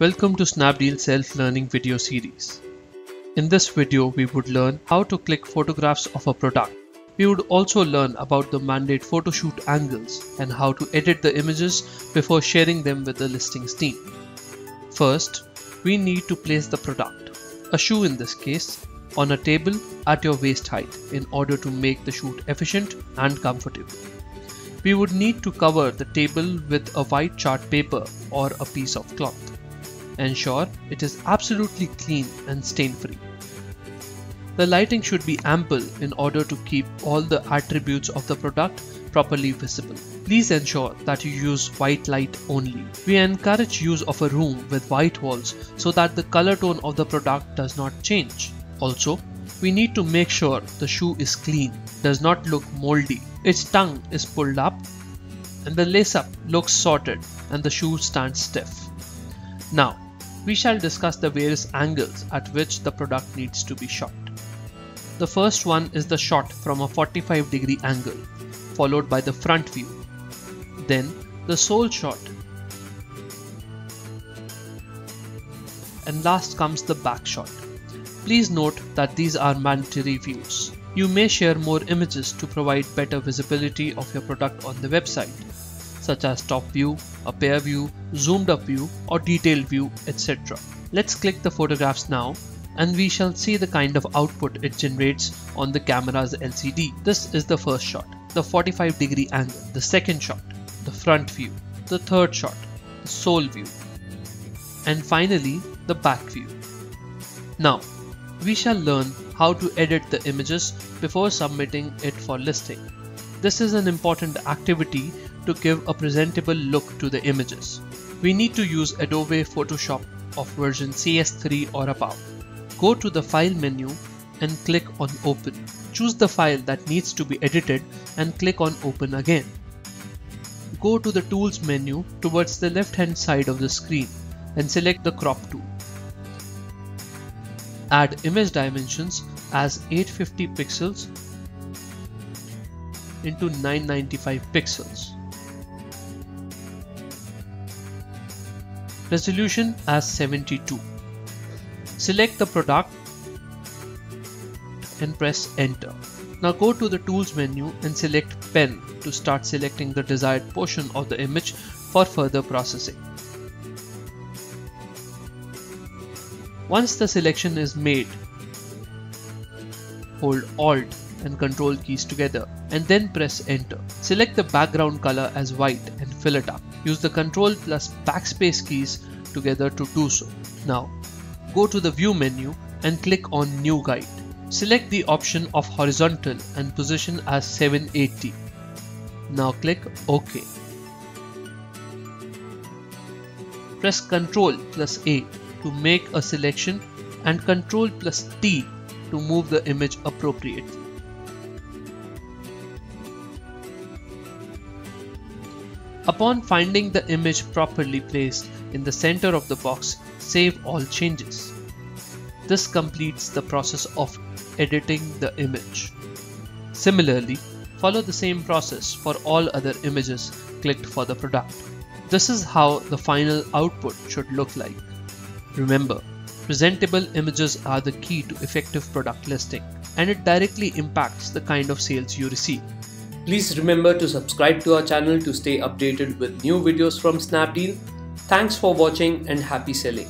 Welcome to Snapdeal self-learning video series. In this video, we would learn how to click photographs of a product. We would also learn about the mandate photoshoot angles and how to edit the images before sharing them with the listings team. First, we need to place the product, a shoe in this case, on a table at your waist height in order to make the shoot efficient and comfortable. We would need to cover the table with a white chart paper or a piece of cloth. Ensure it is absolutely clean and stain free. The lighting should be ample in order to keep all the attributes of the product properly visible. Please ensure that you use white light only. We encourage use of a room with white walls so that the color tone of the product does not change. Also, we need to make sure the shoe is clean, does not look moldy, its tongue is pulled up, and the lace up looks sorted and the shoe stands stiff. Now, we shall discuss the various angles at which the product needs to be shot. The first one is the shot from a 45 degree angle, followed by the front view, then the sole shot, and last comes the back shot. Please note that these are mandatory views. You may share more images to provide better visibility of your product on the website, such as top view, a pair view, zoomed up view or detailed view, etc. Let's click the photographs now and we shall see the kind of output it generates on the camera's LCD. This is the first shot, the 45 degree angle, the second shot, the front view, the third shot, the sole view, and finally the back view. Now, we shall learn how to edit the images before submitting it for listing. This is an important activity to give a presentable look to the images. We need to use Adobe Photoshop of version CS3 or above. Go to the File menu and click on Open. Choose the file that needs to be edited and click on Open again. Go to the Tools menu towards the left hand side of the screen and select the Crop tool. Add image dimensions as 850 pixels into 995 pixels. Resolution as 72. Select the product and press enter. Now go to the tools menu and select pen to start selecting the desired portion of the image for further processing. Once the selection is made, hold Alt and Control keys together and then press enter. Select the background color as white and fill it up. Use the Control plus backspace keys together to do so. Now go to the view menu and click on new guide. Select the option of horizontal and position as 780. Now click OK. Press Ctrl plus A to make a selection and Ctrl plus T to move the image appropriately. Upon finding the image properly placed in the center of the box, save all changes. This completes the process of editing the image. Similarly, follow the same process for all other images clicked for the product. This is how the final output should look like. Remember, presentable images are the key to effective product listing and it directly impacts the kind of sales you receive. Please remember to subscribe to our channel to stay updated with new videos from Snapdeal. Thanks for watching and happy selling.